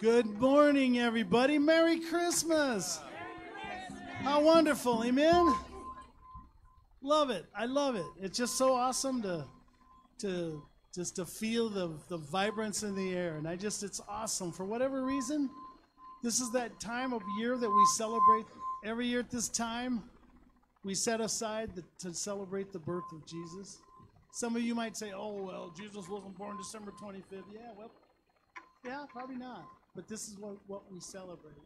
Good morning, everybody. Merry Christmas. How wonderful. Amen. Love it. I love it. It's just so awesome to to just to feel the the vibrance in the air. And I just it's awesome. For whatever reason, this is that time of year that we celebrate every year at this time. We set aside the, to celebrate the birth of Jesus. Some of you might say, "Oh, well, Jesus wasn't born December 25th." Yeah, well, yeah, probably not. But this is what, what we celebrate.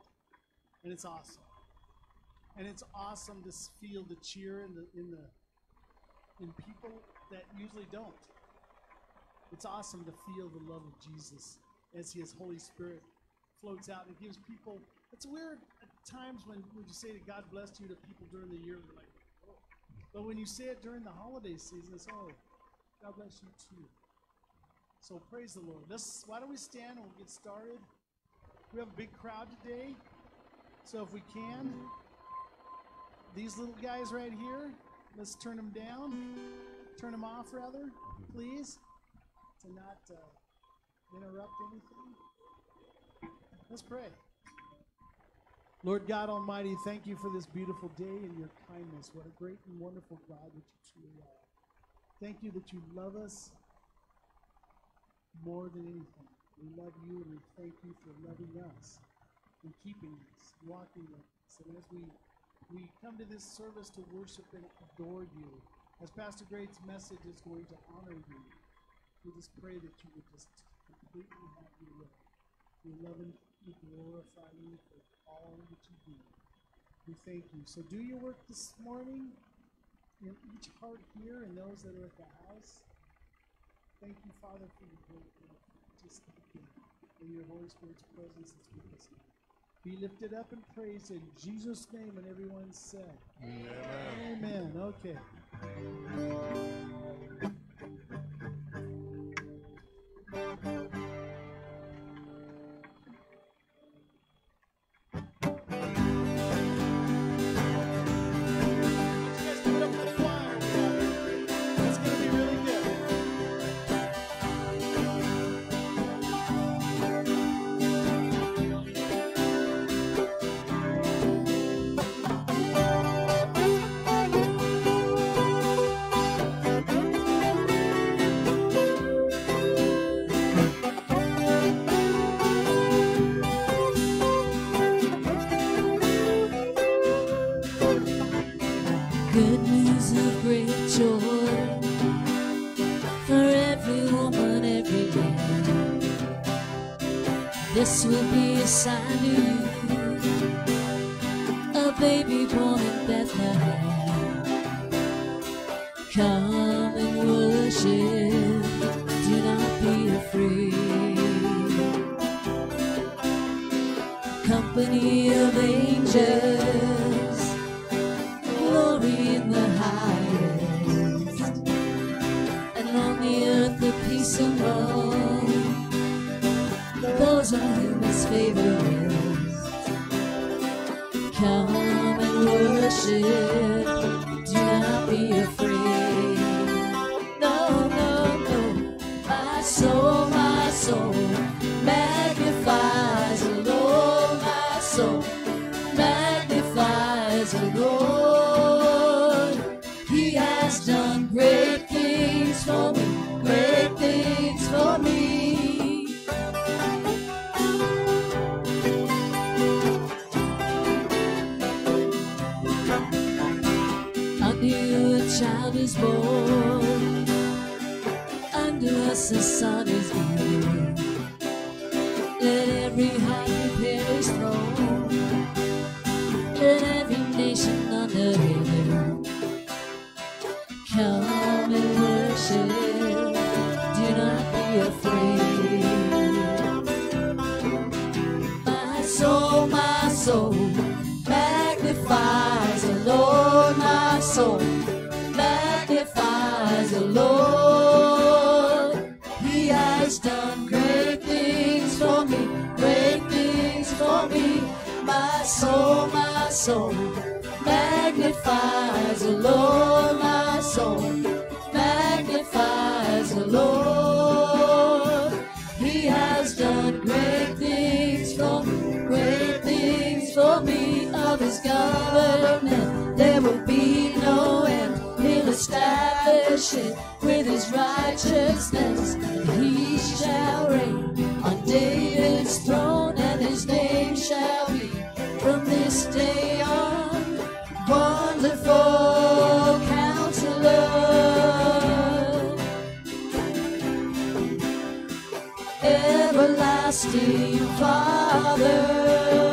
And it's awesome. And it's awesome to feel the cheer in the in the in people that usually don't. It's awesome to feel the love of Jesus as His Holy Spirit floats out and gives people. It's weird at times when, when you say that God blessed you to people during the year, they're like, oh. But when you say it during the holiday season, it's, oh, God bless you too. So praise the Lord. Let's, why don't we stand and we'll get started? We have a big crowd today. So if we can, these little guys right here, let's turn them down. Turn them off, rather, please, to not uh, interrupt anything. Let's pray. Lord God Almighty, thank you for this beautiful day and your kindness. What a great and wonderful God that you truly are. Thank you that you love us more than anything. We love you and we thank you for loving us and keeping us, walking with us. And as we we come to this service to worship and adore you, as Pastor Greg's message is going to honor you, we just pray that you would just completely have your way. We love and we glorify you for all that you do. We thank you. So do your work this morning in each heart here and those that are at the house. Thank you, Father, for your great love. In your Holy Spirit's presence is with us. Be lifted up and praised in Jesus' name, and everyone said, Amen. Amen. Okay. Will be a sign and trust in you, Father.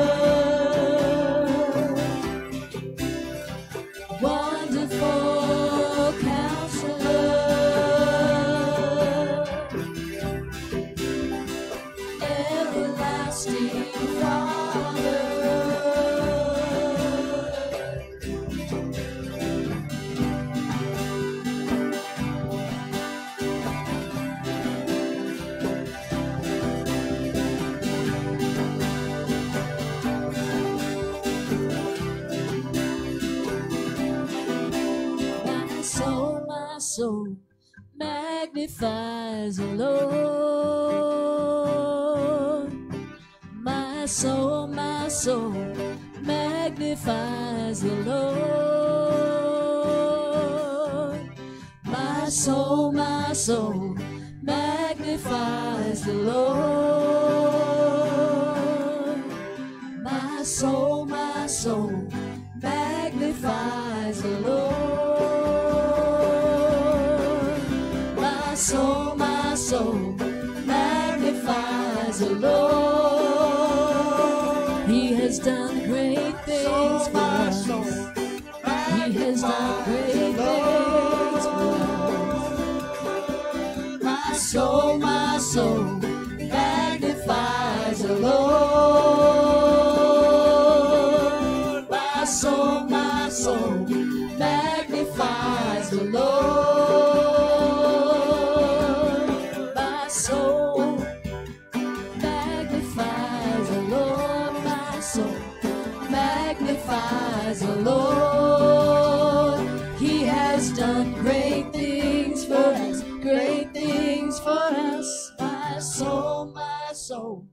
eyes, O Lord. He has done great things for us, great things for us. My soul, my soul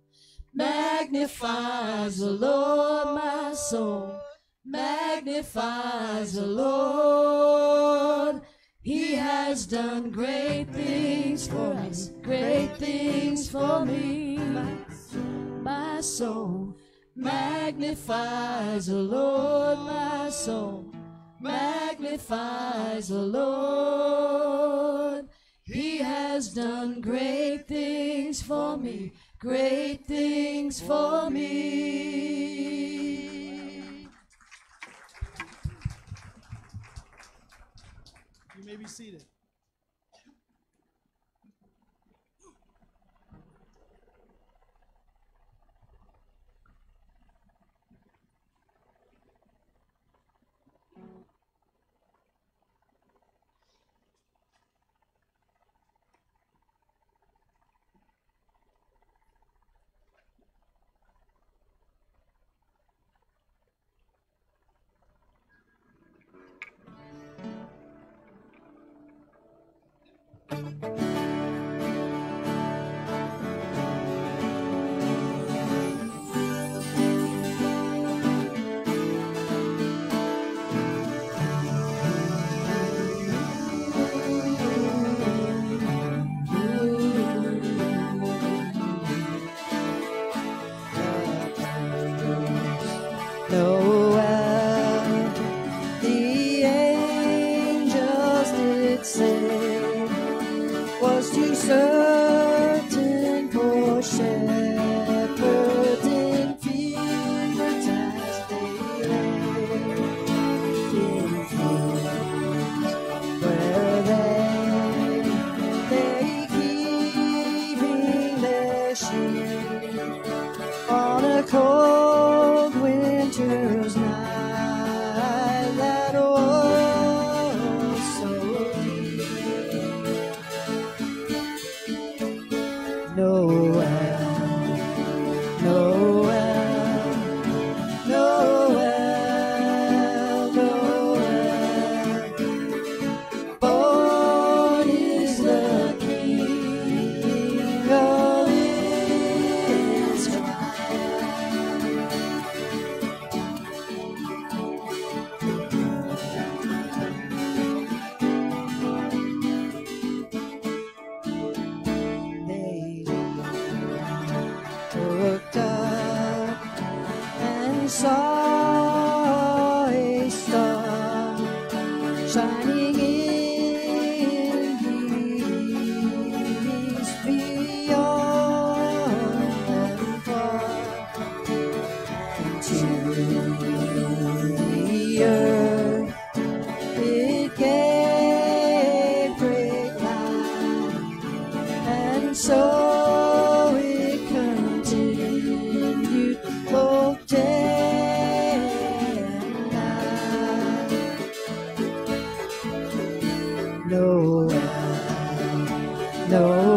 magnifies the Lord, my soul magnifies the Lord. He has done great things for us, great things for me, my soul magnifies the Lord, my soul magnifies the Lord. He has done great things for me, great things for me. You may be seated. Nowhere,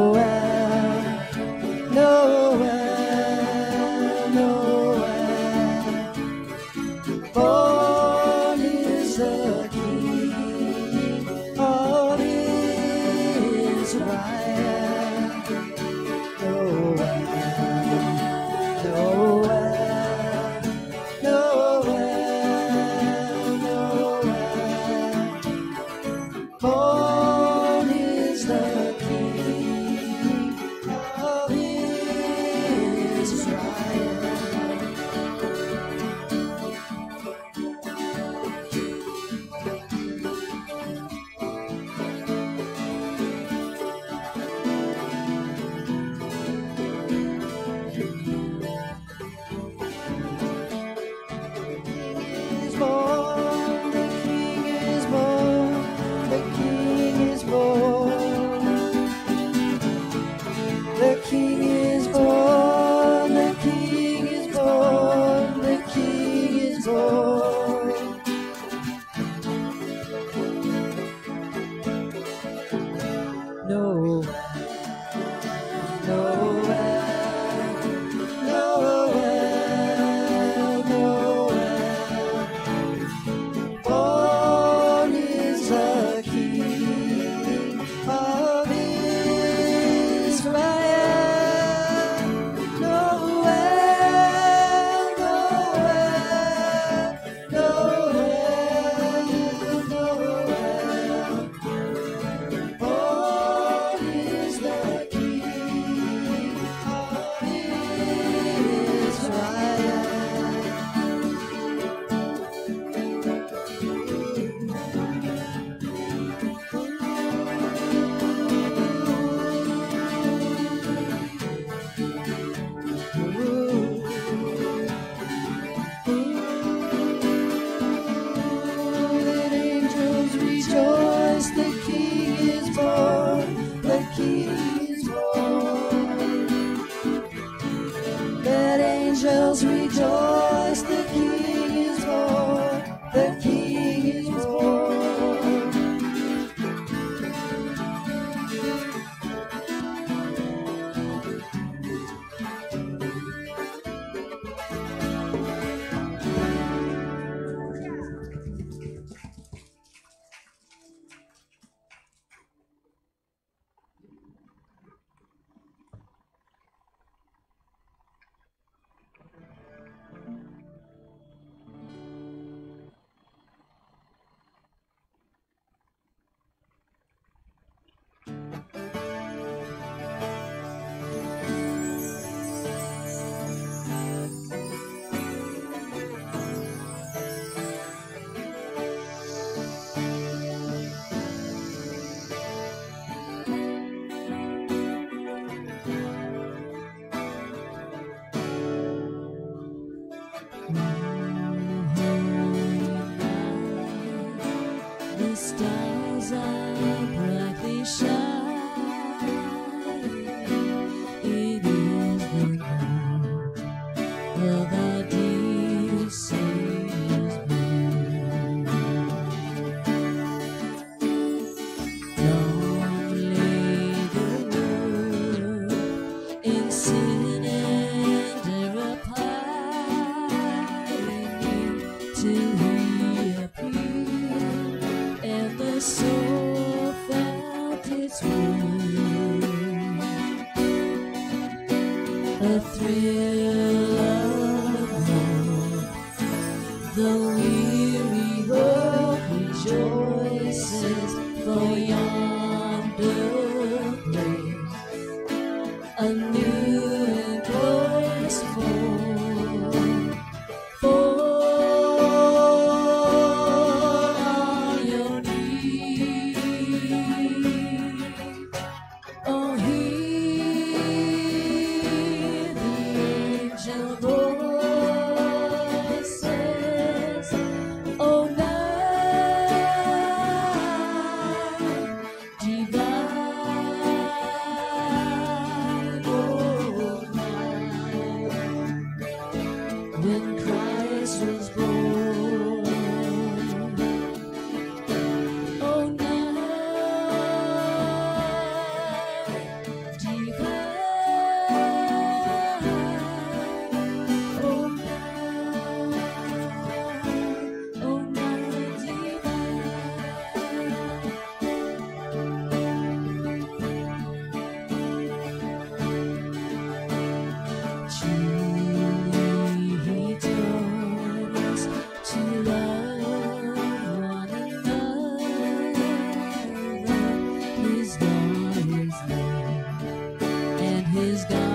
is gone.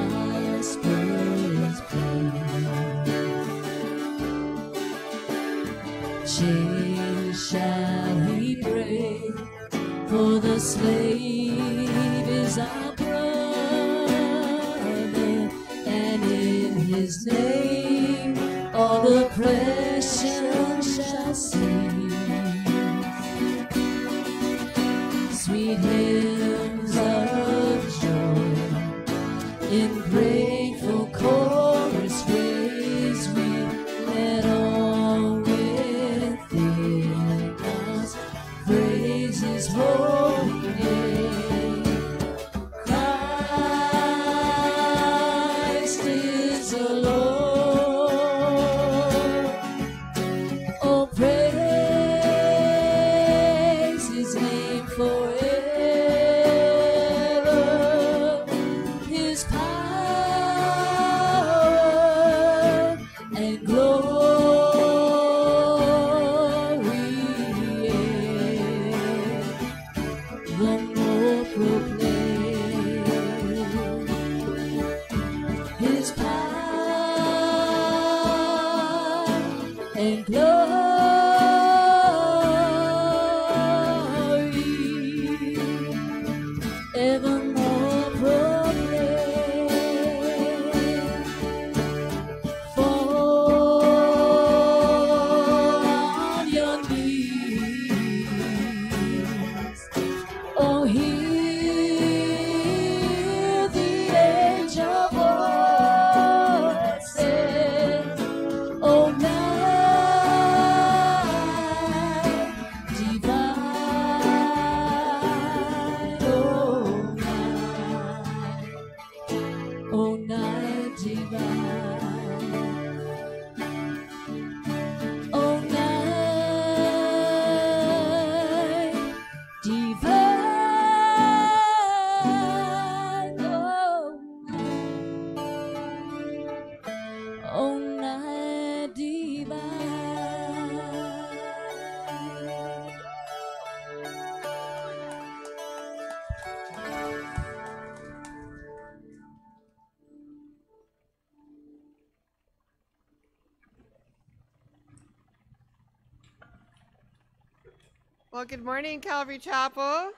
Well, good morning, Calvary Chapel.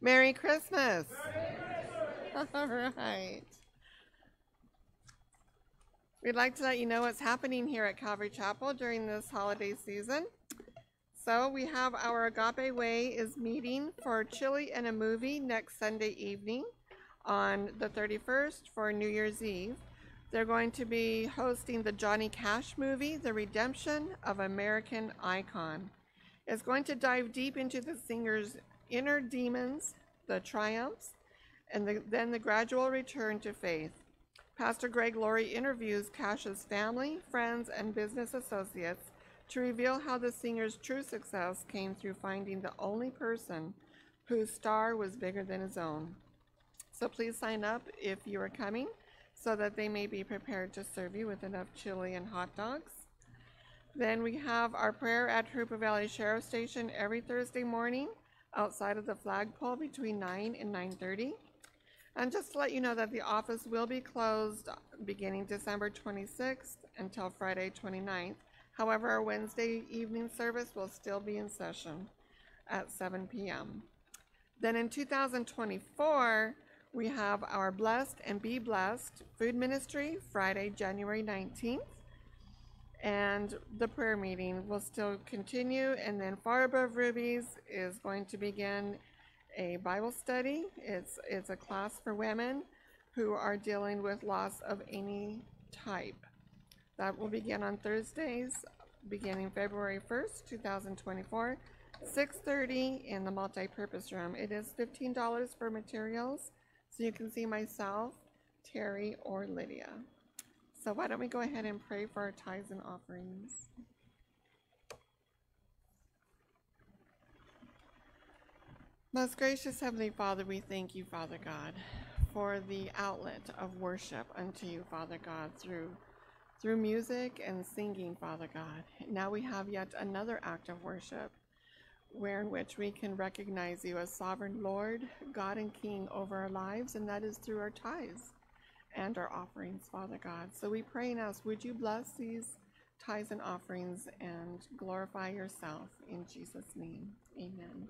Merry Christmas. All right. We'd like to let you know what's happening here at Calvary Chapel during this holiday season. So we have our Agape Way is meeting for chili and a movie next Sunday evening on the 31st for New Year's Eve. They're going to be hosting the Johnny Cash movie, The Redemption of American Icon. It's going to dive deep into the singer's inner demons, the triumphs, and the, then the gradual return to faith. Pastor Greg Laurie interviews Cash's family, friends, and business associates to reveal how the singer's true success came through finding the only person whose star was bigger than his own. So please sign up if you are coming so that they may be prepared to serve you with enough chili and hot dogs. Then we have our prayer at Jurupa Valley Sheriff Station every Thursday morning outside of the flagpole between 9 and 9:30. And just to let you know that the office will be closed beginning December 26th until Friday 29th. However, our Wednesday evening service will still be in session at 7 p.m. Then in 2024, we have our Blessed and Be Blessed Food Ministry, Friday, January 19th. And the prayer meeting will still continue. And then Far Above Rubies is going to begin a Bible study. It's, it's a class for women who are dealing with loss of any type. That will begin on Thursdays, beginning February 1st, 2024, 6:30 in the multi-purpose room. It is $15 for materials, so you can see myself, Terry, or Lydia. So why don't we go ahead and pray for our tithes and offerings? Most gracious Heavenly Father, we thank you, Father God, for the outlet of worship unto you, Father God, through through music and singing, Father God. Now we have yet another act of worship where in which we can recognize you as sovereign Lord, God and King over our lives, and that is through our tithes and our offerings, Father God. So we pray and ask, would you bless these tithes and offerings and glorify yourself in Jesus' name? Amen.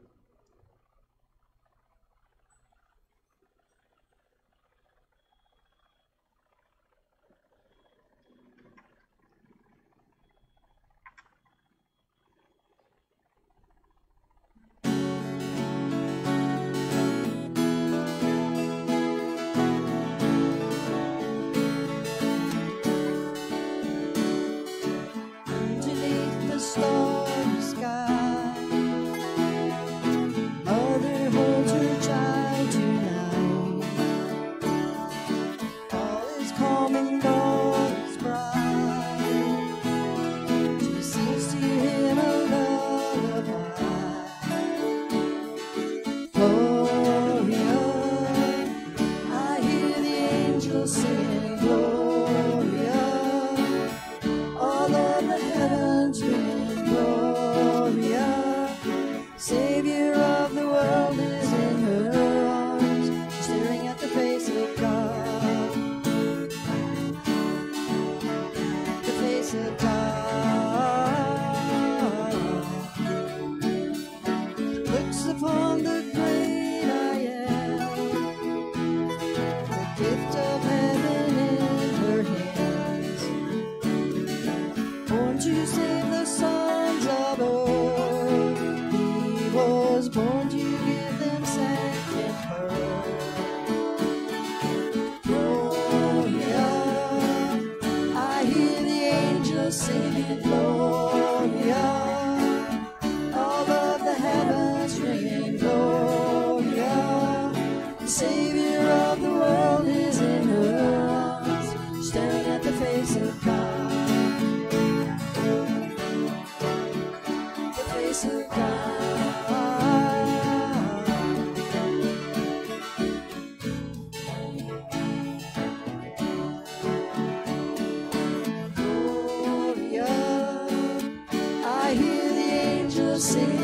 say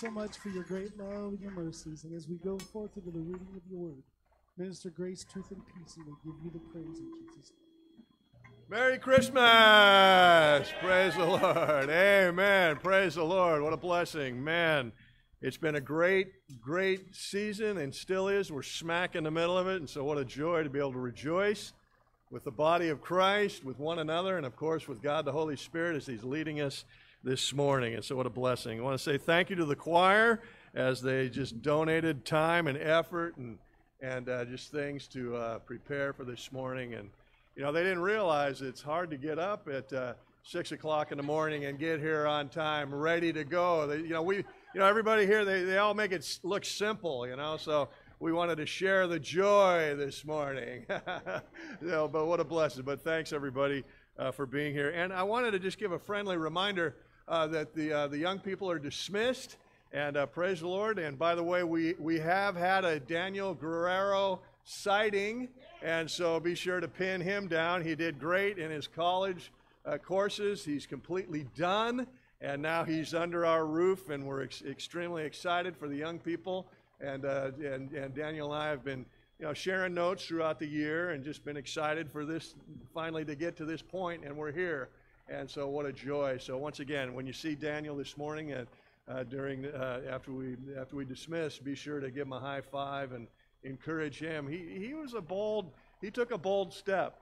so much for your great love and your mercies. And as we go forth into the reading of your word, minister grace, truth, and peace, and we give you the praise in Jesus' name. Merry Christmas! Praise the Lord. Amen. Praise the Lord. What a blessing. Man, it's been a great, great season and still is. We're smack in the middle of it. And so, what a joy to be able to rejoice with the body of Christ, with one another, and of course, with God the Holy Spirit as He's leading us this morning. And so, what a blessing. I want to say thank you to the choir as they just donated time and effort and, and uh, just things to uh, prepare for this morning. And you know, they didn't realize it's hard to get up at uh, six o'clock in the morning and get here on time, ready to go. They, you know, we, you know, everybody here, they, they all make it look simple, you know, so we wanted to share the joy this morning. you know, but what a blessing. But thanks, everybody, uh, for being here. And I wanted to just give a friendly reminder uh, that the, uh, the young people are dismissed. And uh, praise the Lord. And by the way, we, we have had a Daniel Guerrero sighting. And so be sure to pin him down. He did great in his college uh, courses. He's completely done. And now he's under our roof, and we're ex- extremely excited for the young people. And, uh, and, and Daniel and I have been you know, sharing notes throughout the year and just been excited for this finally to get to this point, and we're here. And so, what a joy! So, once again, when you see Daniel this morning and uh, during uh, after we after we dismiss, be sure to give him a high five and encourage him. He he was a bold. He took a bold step.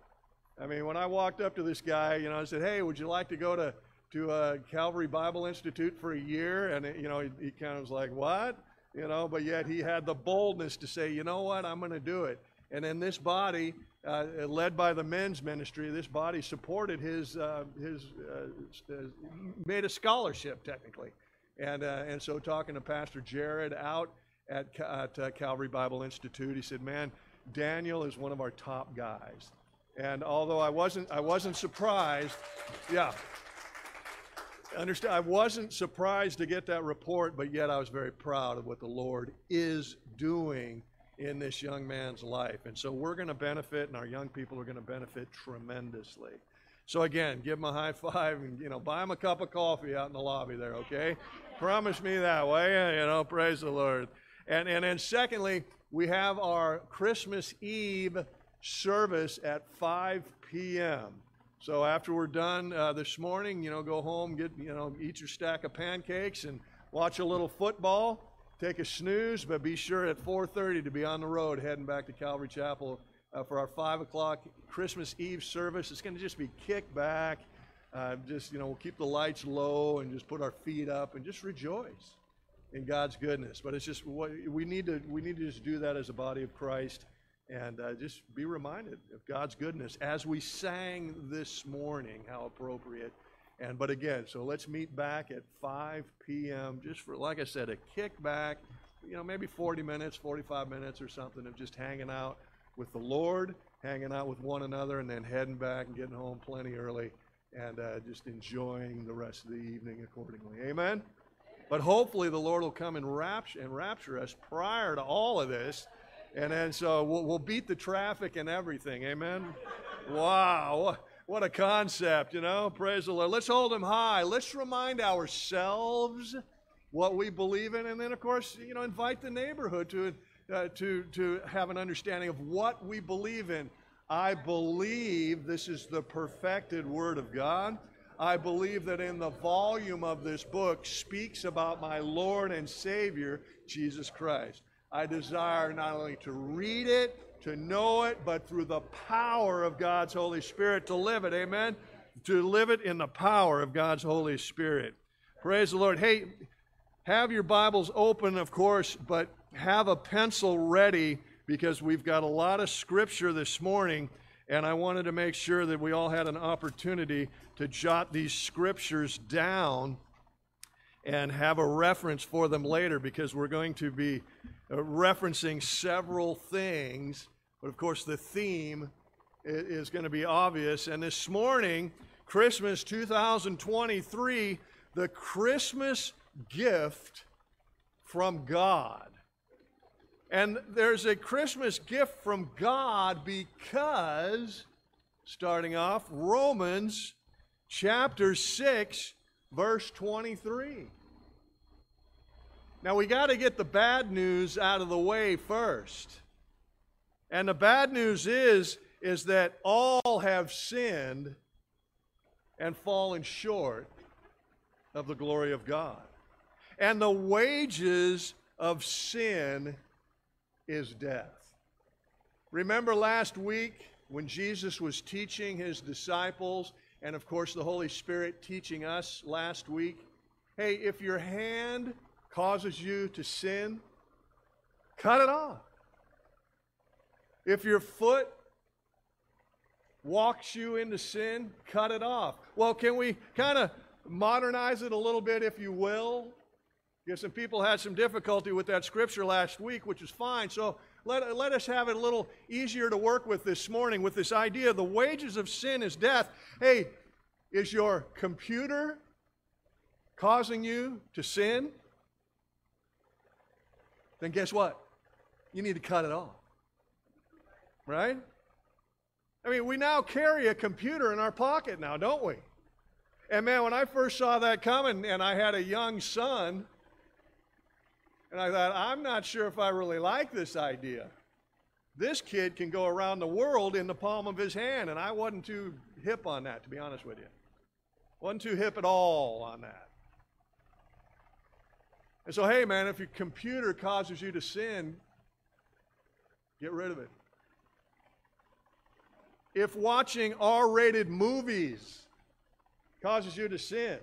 I mean, when I walked up to this guy, you know, I said, "Hey, would you like to go to to uh, Calvary Bible Institute for a year?" And you know, he, he kind of was like, "What?" You know, but yet he had the boldness to say, "You know what? I'm going to do it." And then this body, uh, led by the men's ministry, this body supported his uh, his uh, uh, made a scholarship technically, and uh, and so talking to Pastor Jared out at, at uh, Calvary Bible Institute, he said, "Man, Daniel is one of our top guys." And although I wasn't I wasn't surprised, yeah. Understand, I wasn't surprised to get that report, but yet I was very proud of what the Lord is doing in this young man's life. And so we're going to benefit, and our young people are going to benefit tremendously. So again, give them a high five and you know buy them a cup of coffee out in the lobby there, okay? Promise me that, will you? You know, praise the Lord. And and then secondly, we have our Christmas Eve service at 5 p.m. So after we're done uh, this morning, you know, go home, get you know, eat your stack of pancakes and watch a little football. Take a snooze, but be sure at 4:30 to be on the road heading back to Calvary Chapel uh, for our five o'clock Christmas Eve service. It's going to just be kick back. Uh, just you know, we'll keep the lights low and just put our feet up and just rejoice in God's goodness. But it's just what we need to we need to just do that as a body of Christ and uh, just be reminded of God's goodness as we sang this morning. How appropriate. And but again, so let's meet back at 5 p.m. just for like I said, a kickback. You know, maybe 40 minutes, 45 minutes or something of just hanging out with the Lord, hanging out with one another, and then heading back and getting home plenty early and uh, just enjoying the rest of the evening accordingly. Amen. But hopefully the Lord will come and rapture, and rapture us prior to all of this. And then so we'll, we'll beat the traffic and everything. Amen. Wow. What, a concept, you know. Praise the Lord. Let's hold him high. Let's remind ourselves what we believe in. And then, of course, you know, invite the neighborhood to, uh, to, to have an understanding of what we believe in. I believe this is the perfected Word of God. I believe that in the volume of this book speaks about my Lord and Savior, Jesus Christ. I desire not only to read it, to know it, but through the power of God's Holy Spirit to live it. Amen? To live it in the power of God's Holy Spirit. Praise the Lord. Hey, have your Bibles open, of course, but have a pencil ready because we've got a lot of scripture this morning, and I wanted to make sure that we all had an opportunity to jot these scriptures down and have a reference for them later because we're going to be uh, referencing several things. But of course, the theme is going to be obvious. And this morning, Christmas 2023, the Christmas gift from God. And there's a Christmas gift from God because, starting off, Romans chapter 6, verse 23. Now we got to get the bad news out of the way first. And the bad news is is that all have sinned and fallen short of the glory of God. And the wages of sin is death. Remember last week when Jesus was teaching his disciples, and of course the Holy Spirit teaching us last week? Hey, if your hand causes you to sin, cut it off. If your foot walks you into sin, cut it off. Well, can we kind of modernize it a little bit, if you will? Because some people had some difficulty with that scripture last week, which is fine. So let, let us have it a little easier to work with this morning with this idea the wages of sin is death. Hey, is your computer causing you to sin? Then guess what? You need to cut it off. Right? I mean, we now carry a computer in our pocket now, don't we? And man, when I first saw that coming and I had a young son, and I thought, I'm not sure if I really like this idea. This kid can go around the world in the palm of his hand, and I wasn't too hip on that, to be honest with you. Wasn't too hip at all on that. And so, hey, man, if your computer causes you to sin, get rid of it. If watching R rated movies causes you to sin,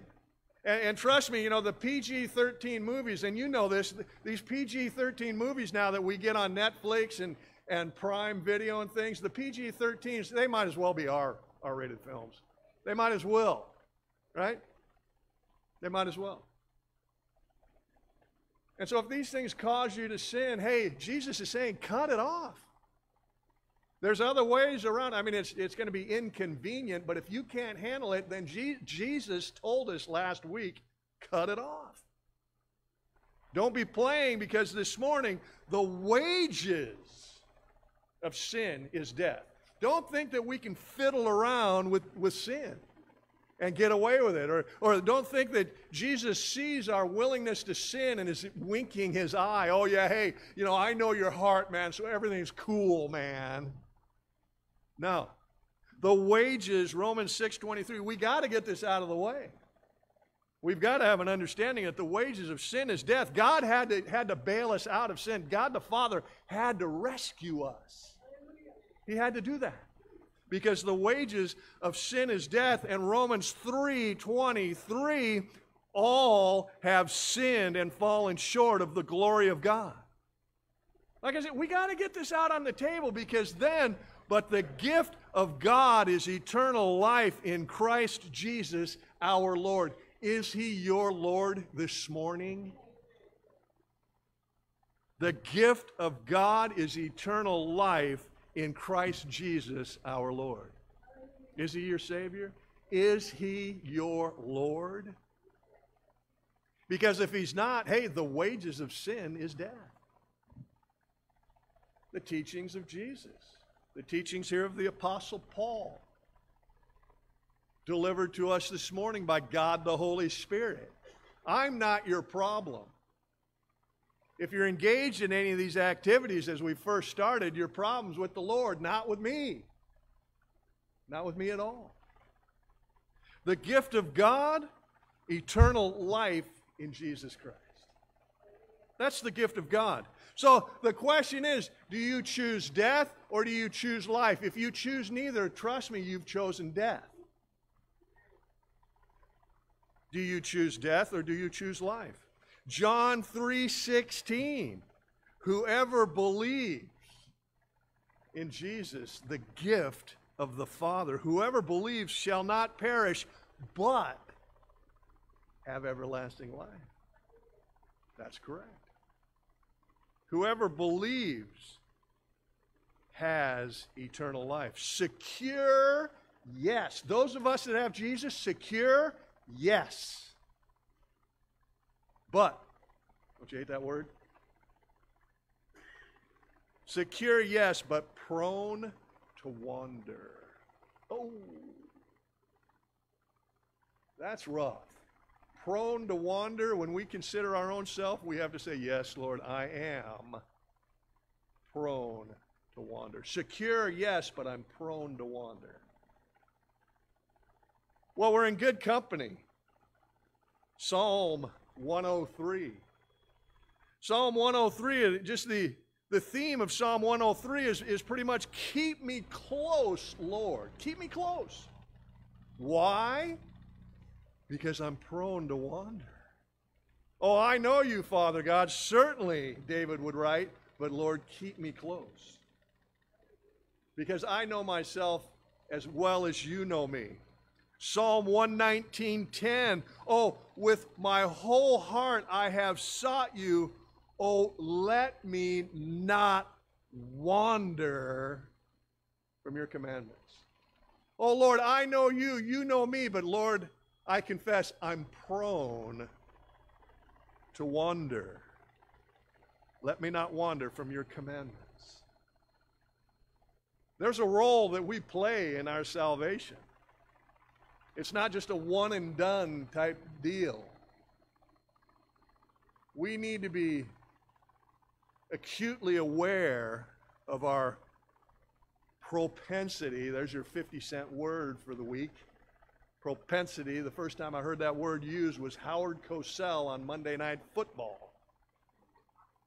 and, and, trust me, you know, the PG 13 movies, and you know this, these PG 13 movies now that we get on Netflix and, and Prime Video and things, the PG 13s, they might as well be R rated films. They might as well, right? They might as well. And so if these things cause you to sin, hey, Jesus is saying, cut it off. There's other ways around. I mean, it's, it's going to be inconvenient, but if you can't handle it, then G- Jesus told us last week, cut it off. Don't be playing because this morning, the wages of sin is death. Don't think that we can fiddle around with, with sin and get away with it. Or, or don't think that Jesus sees our willingness to sin and is winking his eye. Oh, yeah, hey, you know, I know your heart, man, so everything's cool, man. No. The wages, Romans 6.23, we got to get this out of the way. We've got to have an understanding that the wages of sin is death. God had to, had to bail us out of sin. God the Father had to rescue us. He had to do that because the wages of sin is death and Romans 3:23 all have sinned and fallen short of the glory of God. Like I said, we got to get this out on the table because then but the gift of God is eternal life in Christ Jesus our Lord. Is he your Lord this morning? The gift of God is eternal life in Christ Jesus our Lord. Is he your Savior? Is he your Lord? Because if he's not, hey, the wages of sin is death. The teachings of Jesus, the teachings here of the Apostle Paul, delivered to us this morning by God the Holy Spirit. I'm not your problem. If you're engaged in any of these activities as we first started, your problem's with the Lord, not with me. Not with me at all. The gift of God, eternal life in Jesus Christ. That's the gift of God. So the question is do you choose death or do you choose life? If you choose neither, trust me, you've chosen death. Do you choose death or do you choose life? John 3:16 Whoever believes in Jesus, the gift of the Father, whoever believes shall not perish but have everlasting life. That's correct. Whoever believes has eternal life. Secure, yes. Those of us that have Jesus, secure, yes. But, don't you hate that word? Secure, yes, but prone to wander. Oh, that's rough. Prone to wander, when we consider our own self, we have to say, Yes, Lord, I am prone to wander. Secure, yes, but I'm prone to wander. Well, we're in good company. Psalm 103. Psalm 103, just the, the theme of Psalm 103 is, is pretty much keep me close, Lord. Keep me close. Why? Because I'm prone to wander. Oh, I know you, Father God. Certainly, David would write, but Lord, keep me close. Because I know myself as well as you know me. Psalm 119:10. Oh, with my whole heart I have sought you. Oh, let me not wander from your commandments. Oh, Lord, I know you, you know me, but Lord, I confess I'm prone to wander. Let me not wander from your commandments. There's a role that we play in our salvation. It's not just a one and done type deal. We need to be acutely aware of our propensity. There's your 50 cent word for the week. Propensity. The first time I heard that word used was Howard Cosell on Monday Night Football.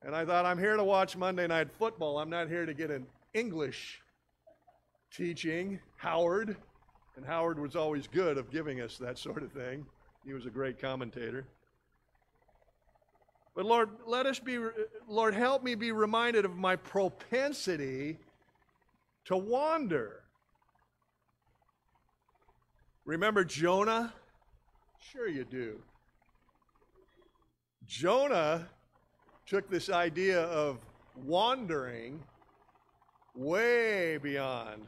And I thought, I'm here to watch Monday Night Football. I'm not here to get an English teaching. Howard. And Howard was always good of giving us that sort of thing. He was a great commentator. But Lord, let us be, Lord, help me be reminded of my propensity to wander. Remember Jonah? Sure, you do. Jonah took this idea of wandering way beyond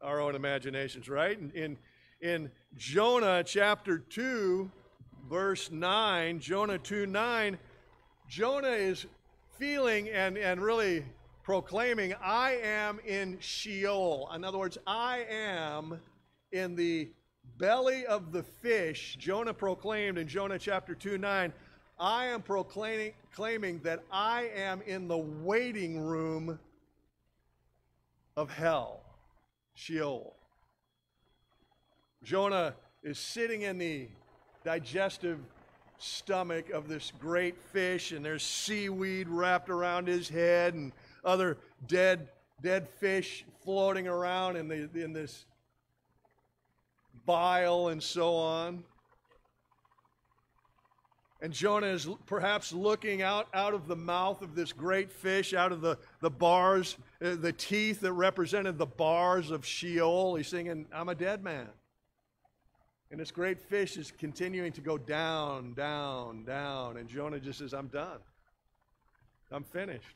our own imaginations, right? In, in, in Jonah chapter 2, verse 9, Jonah 2 9, Jonah is feeling and, and really proclaiming, I am in Sheol. In other words, I am in the belly of the fish. Jonah proclaimed in Jonah chapter 2 9, I am proclaiming claiming that I am in the waiting room of hell. Sheol. Jonah is sitting in the digestive stomach of this great fish, and there's seaweed wrapped around his head, and other dead dead fish floating around in the in this bile and so on. And Jonah is perhaps looking out, out of the mouth of this great fish, out of the, the bars, uh, the teeth that represented the bars of Sheol. He's singing, I'm a dead man. And this great fish is continuing to go down, down, down. And Jonah just says, I'm done. I'm finished.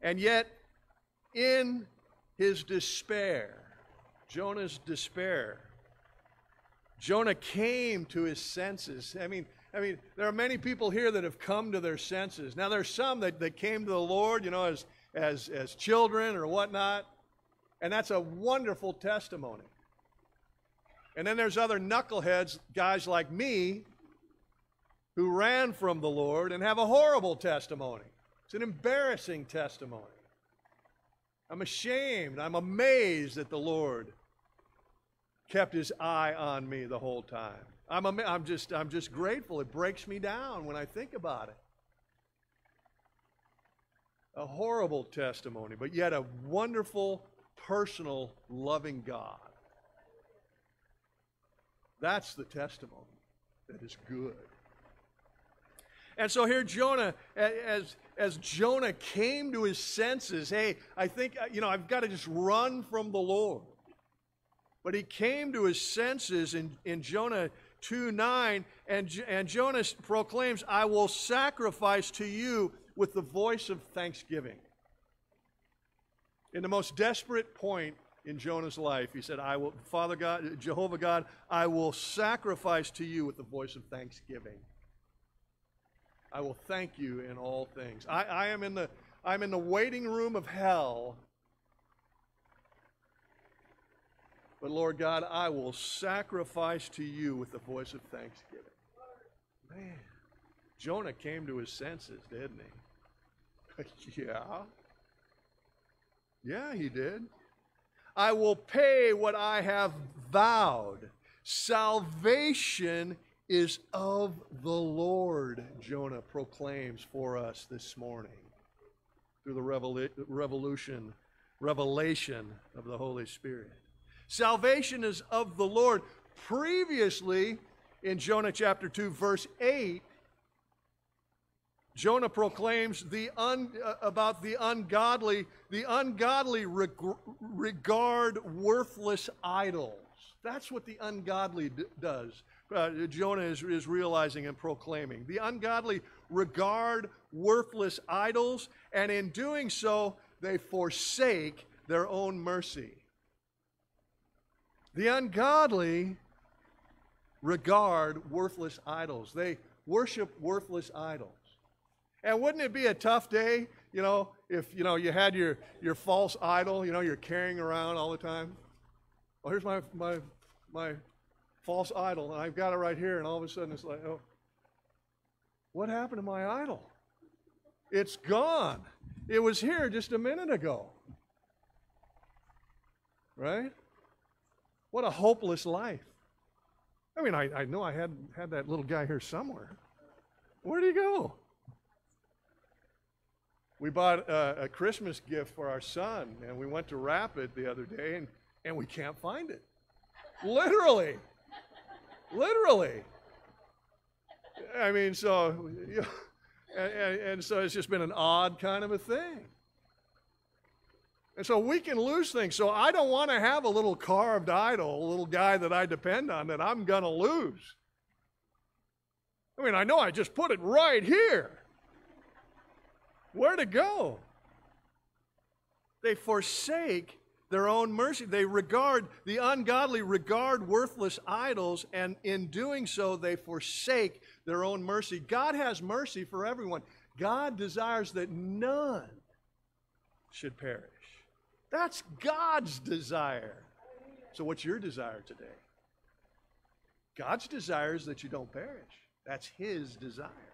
And yet, in his despair, Jonah's despair, Jonah came to his senses. I mean, I mean, there are many people here that have come to their senses. Now, there's some that, that came to the Lord, you know, as, as, as children or whatnot, and that's a wonderful testimony. And then there's other knuckleheads, guys like me, who ran from the Lord and have a horrible testimony. It's an embarrassing testimony. I'm ashamed. I'm amazed that the Lord kept his eye on me the whole time. I'm, ama- I'm, just, I'm just grateful. It breaks me down when I think about it. A horrible testimony, but yet a wonderful, personal, loving God. That's the testimony that is good. And so here Jonah, as, as Jonah came to his senses, hey, I think, uh, you know, I've got to just run from the Lord. But he came to his senses in, in Jonah 2 9, and, and Jonah proclaims, I will sacrifice to you with the voice of thanksgiving. In the most desperate point in Jonah's life, he said, I will, Father God, Jehovah God, I will sacrifice to you with the voice of thanksgiving. I will thank you in all things. I, I am in the I'm in the waiting room of hell. But Lord God, I will sacrifice to you with the voice of thanksgiving. Man, Jonah came to his senses, didn't he? yeah. Yeah, he did. I will pay what I have vowed. Salvation is of the Lord, Jonah proclaims for us this morning through the revela- revolution, revelation of the Holy Spirit. Salvation is of the Lord. Previously, in Jonah chapter 2, verse 8, Jonah proclaims the un, uh, about the ungodly, the ungodly reg- regard worthless idols. That's what the ungodly d- does. Uh, Jonah is, is realizing and proclaiming. The ungodly regard worthless idols, and in doing so, they forsake their own mercy. The ungodly regard worthless idols. They worship worthless idols. And wouldn't it be a tough day, you know, if you know you had your, your false idol, you know, you're carrying around all the time? Well, here's my my my false idol, and I've got it right here, and all of a sudden it's like, oh, what happened to my idol? It's gone. It was here just a minute ago. Right? What a hopeless life. I mean, I, I know I had had that little guy here somewhere. Where'd he go? We bought a, a Christmas gift for our son, and we went to wrap it the other day, and, and we can't find it. Literally. Literally. I mean, so, you know, and, and, so it's just been an odd kind of a thing. And so we can lose things. So I don't want to have a little carved idol, a little guy that I depend on that I'm going to lose. I mean, I know I just put it right here. Where to go? They forsake their own mercy. They regard, the ungodly regard worthless idols, and in doing so, they forsake their own mercy. God has mercy for everyone. God desires that none should perish. That's God's desire. So, what's your desire today? God's desire is that you don't perish. That's His desire.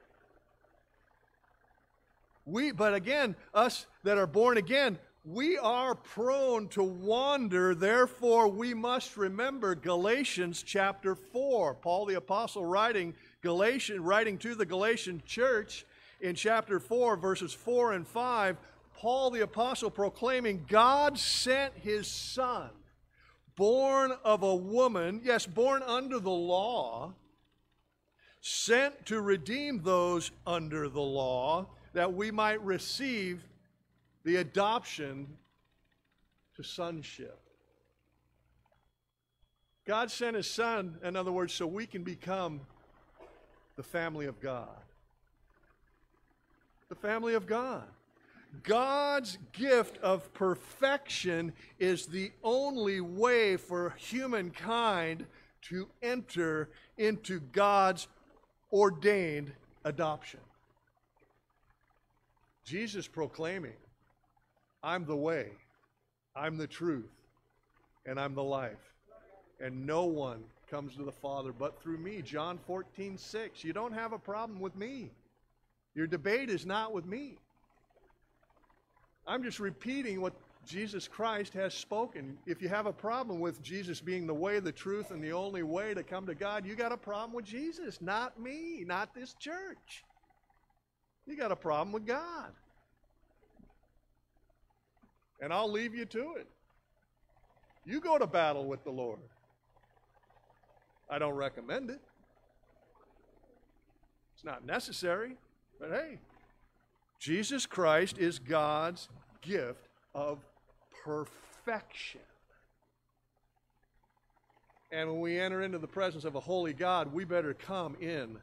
We, but again, us that are born again, we are prone to wander. Therefore, we must remember Galatians chapter 4. Paul the Apostle writing Galatian, writing to the Galatian church in chapter 4, verses 4 and 5, Paul the Apostle proclaiming, God sent his son, born of a woman, yes, born under the law, sent to redeem those under the law, that we might receive the adoption to sonship. God sent his son, in other words, so we can become the family of God. The family of God. God's gift of perfection is the only way for humankind to enter into God's ordained adoption. Jesus proclaiming, I'm the way, I'm the truth, and I'm the life. And no one comes to the Father but through me. John 14, 6. You don't have a problem with me. Your debate is not with me. I'm just repeating what Jesus Christ has spoken. If you have a problem with Jesus being the way, the truth, and the only way to come to God, you got a problem with Jesus, not me, not this church. You got a problem with God. And I'll leave you to it. You go to battle with the Lord. I don't recommend it. It's not necessary, but hey, Jesus Christ is God's gift of perfection. And when we enter into the presence of a holy God, we better come in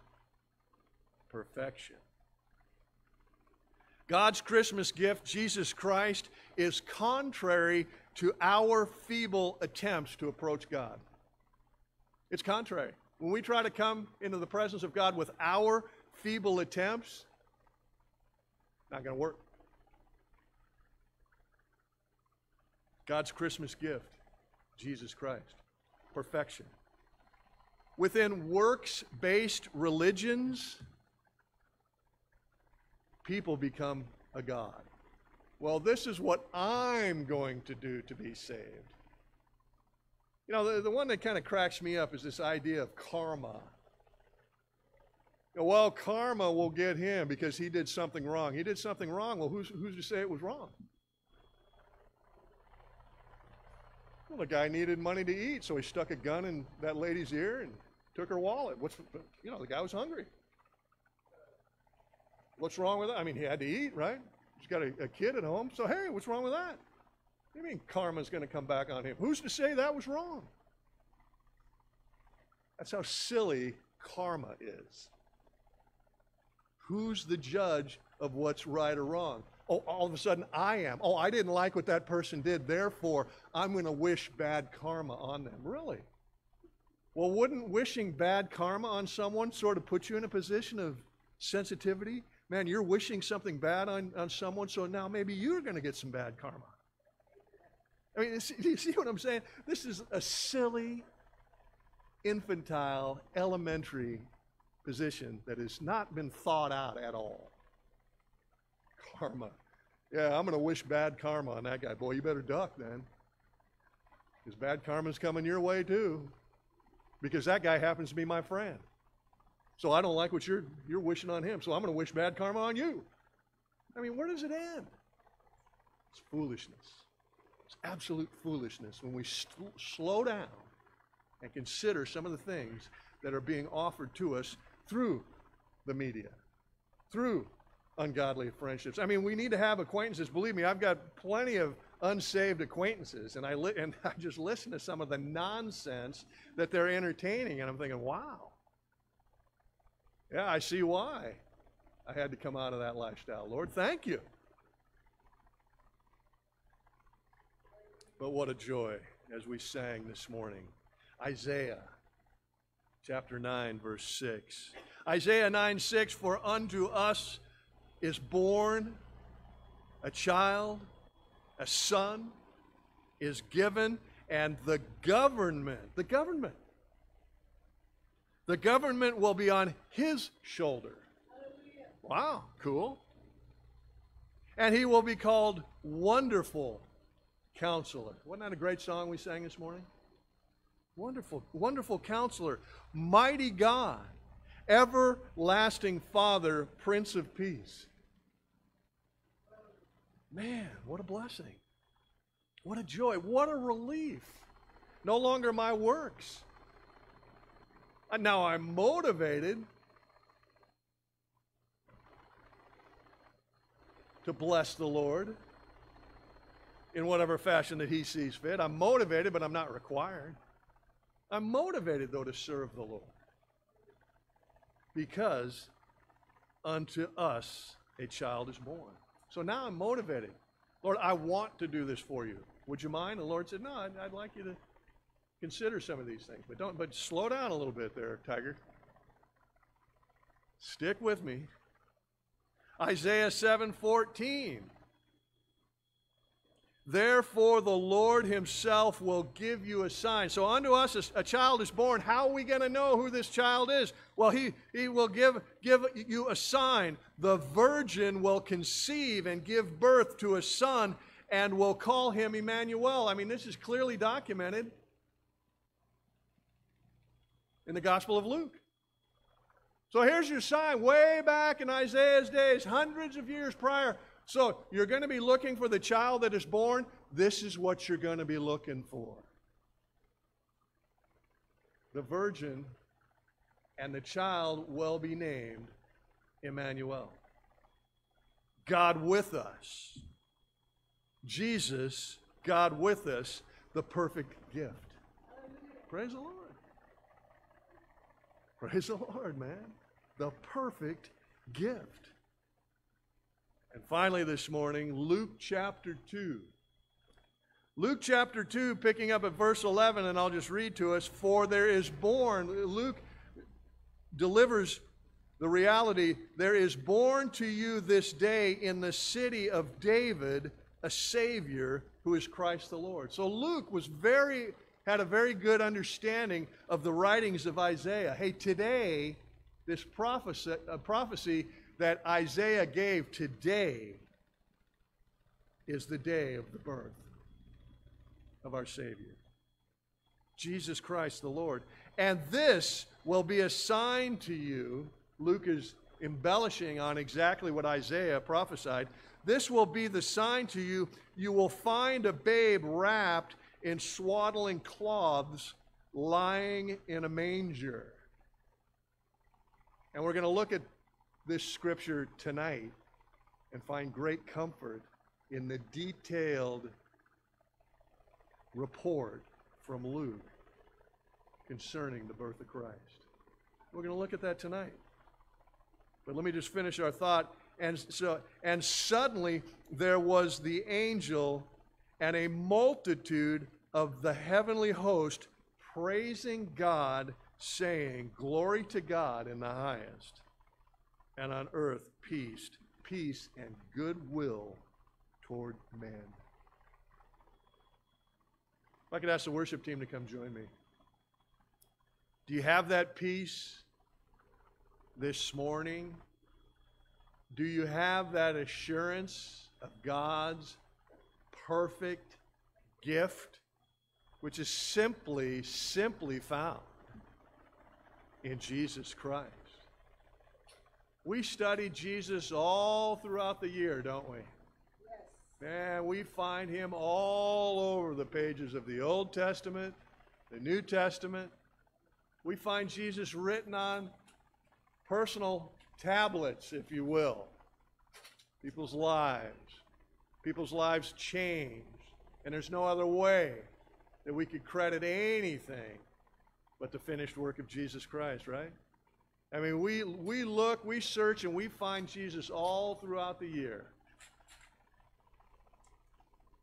perfection. God's Christmas gift, Jesus Christ, is contrary to our feeble attempts to approach God. It's contrary. When we try to come into the presence of God with our feeble attempts, not going to work. God's Christmas gift, Jesus Christ, perfection. Within works based religions, people become a God. Well, this is what I'm going to do to be saved. You know, the, the one that kind of cracks me up is this idea of karma. You know, well, karma will get him because he did something wrong. He did something wrong. Well, who's, who's to say it was wrong? Well, the guy needed money to eat, so he stuck a gun in that lady's ear and took her wallet. What's, you know, the guy was hungry. What's wrong with that? I mean, he had to eat, right? He's got a, a kid at home, so hey, what's wrong with that? What do you mean karma's going to come back on him? Who's to say that was wrong? That's how silly karma is. Who's the judge of what's right or wrong? Oh, all of a sudden I am. Oh, I didn't like what that person did, therefore I'm going to wish bad karma on them. Really? Well, wouldn't wishing bad karma on someone sort of put you in a position of sensitivity man, you're wishing something bad on, on someone, so now maybe you're going to get some bad karma. I mean, do you see what I'm saying? This is a silly, infantile, elementary position that has not been thought out at all. Karma. Yeah, I'm going to wish bad karma on that guy. Boy, you better duck then. Because bad karma's coming your way too. Because that guy happens to be my friend. So I don't like what you're, you're wishing on him. So I'm going to wish bad karma on you. I mean, where does it end? It's foolishness. It's absolute foolishness when we sl- slow down and consider some of the things that are being offered to us through the media, through ungodly friendships. I mean, we need to have acquaintances. Believe me, I've got plenty of unsaved acquaintances, and I li- and I just listen to some of the nonsense that they're entertaining, and I'm thinking, wow, yeah, I see why I had to come out of that lifestyle. Lord, thank you. But what a joy as we sang this morning. Isaiah chapter 9, verse 6. Isaiah 9 6 For unto us is born a child, a son is given, and the government, the government the government will be on his shoulder. Wow, cool. And he will be called Wonderful Counselor. Wasn't that a great song we sang this morning? Wonderful, wonderful counselor, mighty God, everlasting Father, Prince of Peace. Man, what a blessing. What a joy. What a relief. No longer my works. Uh, now I'm motivated to bless the Lord in whatever fashion that He sees fit. I'm motivated, but I'm not required. I'm motivated, though, to serve the Lord because unto us a child is born. So now I'm motivated. Lord, I want to do this for you. Would you mind? The Lord said, No, I'd, I'd like you to consider some of these things. But don't but slow down a little bit there, Tiger. Stick with me. Isaiah 7:14. Therefore the Lord himself will give you a sign. So unto us a, child is born. How are we going to know who this child is? Well, he, he will give, give you a sign. The virgin will conceive and give birth to a son and will call him Emmanuel. I mean, this is clearly documented in the Gospel of Luke. So here's your sign way back in Isaiah's days, hundreds of years prior. So you're going to be looking for the child that is born. This is what you're going to be looking for. The virgin and the child will be named Emmanuel. God with us. Jesus, God with us, the perfect gift. Praise the Lord. Praise the Lord, man. The perfect gift. And finally, this morning, Luke chapter 2. Luke chapter 2, picking up at verse 11, and I'll just read to us For there is born, Luke delivers the reality there is born to you this day in the city of David a Savior who is Christ the Lord. So Luke was very had a very good understanding of the writings of Isaiah. Hey, today, this prophecy, prophecy that Isaiah gave today is the day of the birth of our Savior, Jesus Christ the Lord. And this will be a sign to you. Luke is embellishing on exactly what Isaiah prophesied. This will be the sign to you. You will find a babe wrapped in swaddling cloths lying in a manger. And we're going to look at this scripture tonight and find great comfort in the detailed report from Luke concerning the birth of Christ. We're going to look at that tonight. But let me just finish our thought. And so and suddenly there was the angel and a multitude of the heavenly host praising God, saying, Glory to God in the highest, and on earth peace, peace and goodwill toward men. If I could ask the worship team to come join me. Do you have that peace this morning? Do you have that assurance of God's perfect gift, which is simply, simply found in Jesus Christ? We study Jesus all throughout the year, don't we? Yes. And we find him all over the pages of the Old Testament, the New Testament. We find Jesus written on personal tablets, if you will. People's lives. People's lives change, And there's no other way that we could credit anything but the finished work of Jesus Christ, right? I mean, we, we look, we search, and we find Jesus all throughout the year.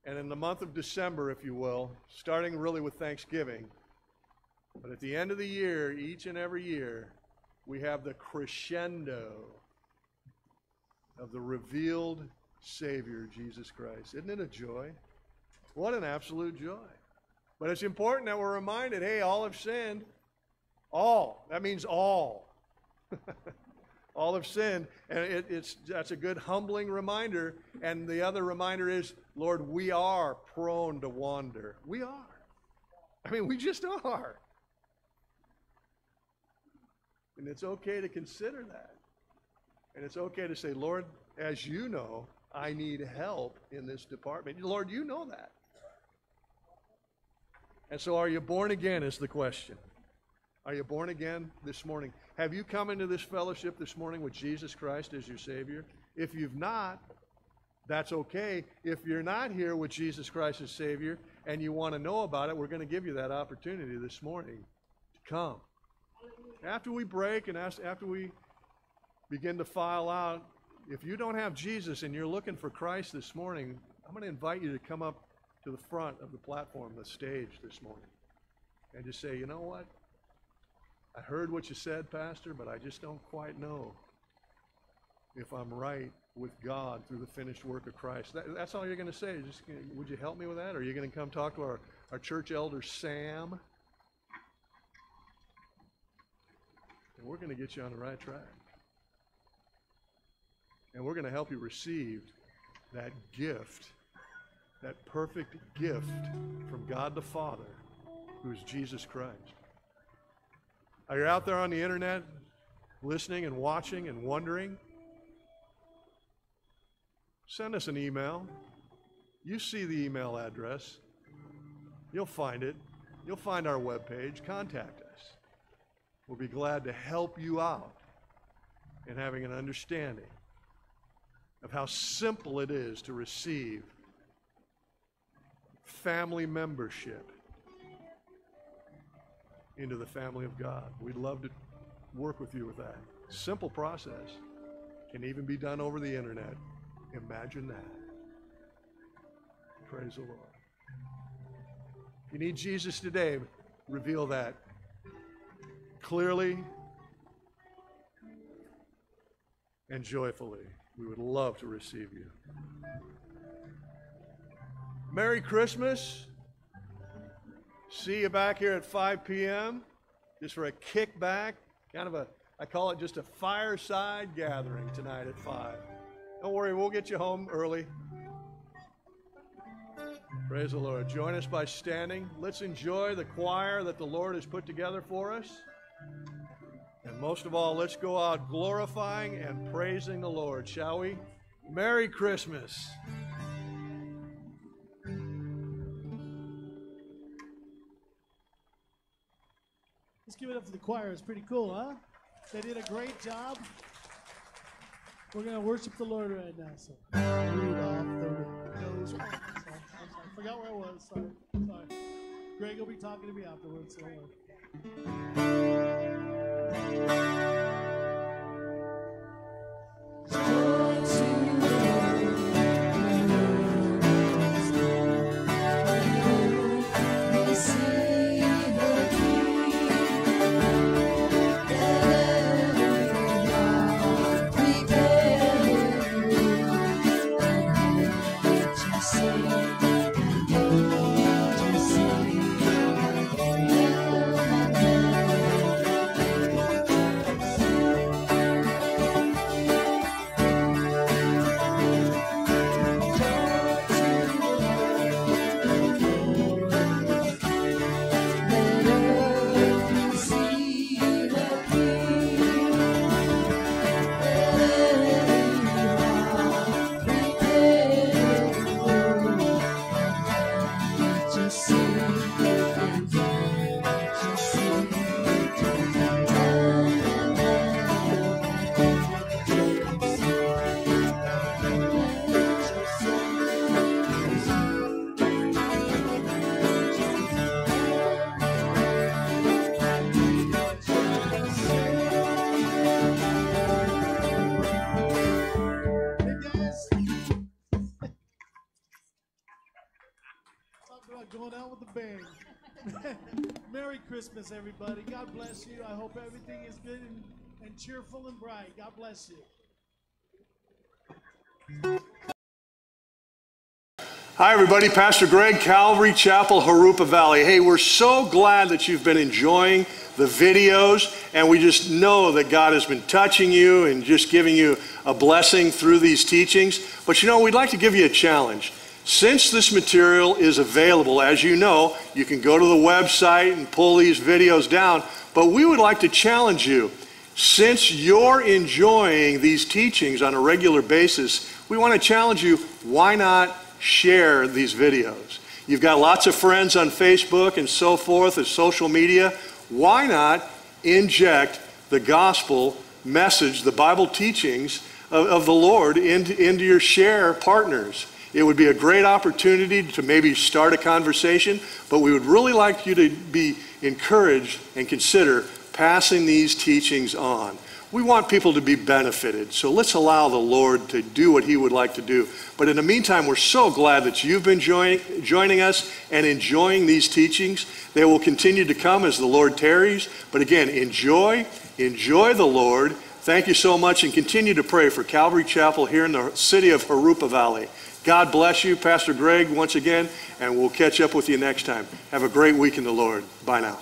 And in the month of December, if you will, starting really with Thanksgiving, but at the end of the year, each and every year, we have the crescendo of the revealed Savior, Jesus Christ. Isn't it a joy? What an absolute joy. But it's important that we're reminded hey, all have sinned. All. That means all. all have sinned. And it, it's, that's a good humbling reminder. And the other reminder is, Lord, we are prone to wander. We are. I mean, we just are. And it's okay to consider that. And it's okay to say, Lord, as you know, I need help in this department. Lord, you know that. And so, are you born again? Is the question. Are you born again this morning? Have you come into this fellowship this morning with Jesus Christ as your Savior? If you've not, that's okay. If you're not here with Jesus Christ as Savior and you want to know about it, we're going to give you that opportunity this morning to come. After we break and after we begin to file out, if you don't have Jesus and you're looking for Christ this morning, I'm going to invite you to come up to the front of the platform, the stage this morning, and just say, you know what? I heard what you said, Pastor, but I just don't quite know if I'm right with God through the finished work of Christ. That, that's all you're going to say. Just, would you help me with that? Or are you going to come talk to our, our church elder, Sam? And we're going to get you on the right track. And we're going to help you receive that gift that perfect gift from God the Father, who's Jesus Christ. Are you out there on the internet listening and watching and wondering? Send us an email. You see the email address. You'll find it. You'll find our webpage. Contact us. We'll be glad to help you out in having an understanding of how simple it is to receive family membership into the family of God. We'd love to work with you with that. Simple process. Can even be done over the internet. Imagine that. Praise the Lord. If you need Jesus today, reveal that clearly and joyfully. We would love to receive you. Merry Christmas. See you back here at 5 p.m. just for a kickback, kind of a, I call it just a fireside gathering tonight at 5. Don't worry, we'll get you home early. Praise the Lord. Join us by standing. Let's enjoy the choir that the Lord has put together for us. And most of all, let's go out glorifying and praising the Lord, shall we? Merry Christmas. Up for the choir. It's pretty cool, huh? They did a great job. We're going to worship the Lord right now. So, Rudolph the nose. Sorry, I'm sorry. I forgot where I was. Sorry. Sorry. Greg will be talking to me afterwards. So bang. Merry Christmas, everybody. God bless you. I hope everything is good and, and cheerful and bright. God bless you. Hi, everybody. Pastor Greg, Calvary Chapel, Jurupa Valley. Hey, we're so glad that you've been enjoying the videos, and we just know that God has been touching you and just giving you a blessing through these teachings. But you know, we'd like to give you a challenge. Since this material is available, as you know, you can go to the website and pull these videos down, but we would like to challenge you. Since you're enjoying these teachings on a regular basis, we want to challenge you why not share these videos? You've got lots of friends on Facebook and so forth as social media. Why not inject the gospel message, the Bible teachings of, of the Lord into, into your share partners? It would be a great opportunity to maybe start a conversation, but we would really like you to be encouraged and consider passing these teachings on. We want people to be benefited, so let's allow the Lord to do what He would like to do. But in the meantime, we're so glad that you've been join, joining us and enjoying these teachings. They will continue to come as the Lord tarries. But again, enjoy, enjoy the Lord. Thank you so much, and continue to pray for Calvary Chapel here in the city of Jurupa Valley. God bless you, Pastor Greg, once again, and we'll catch up with you next time. Have a great week in the Lord. Bye now.